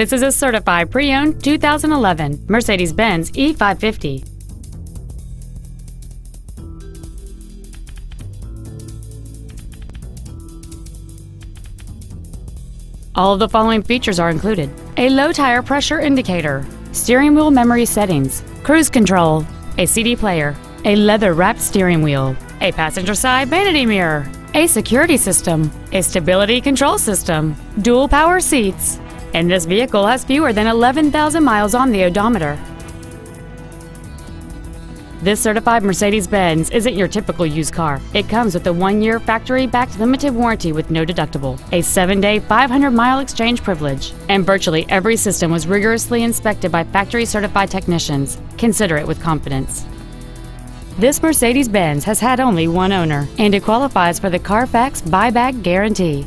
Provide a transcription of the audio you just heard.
This is a certified pre-owned 2011 Mercedes-Benz E550. All of the following features are included. A low tire pressure indicator, steering wheel memory settings, cruise control, a CD player, a leather-wrapped steering wheel, a passenger side vanity mirror, a security system, a stability control system, dual power seats, and this vehicle has fewer than 11,000 miles on the odometer. This certified Mercedes-Benz isn't your typical used car. It comes with a one-year factory-backed limited warranty with no deductible, a 7-day 500-mile exchange privilege, and virtually every system was rigorously inspected by factory-certified technicians. Consider it with confidence. This Mercedes-Benz has had only one owner, and it qualifies for the Carfax buyback guarantee.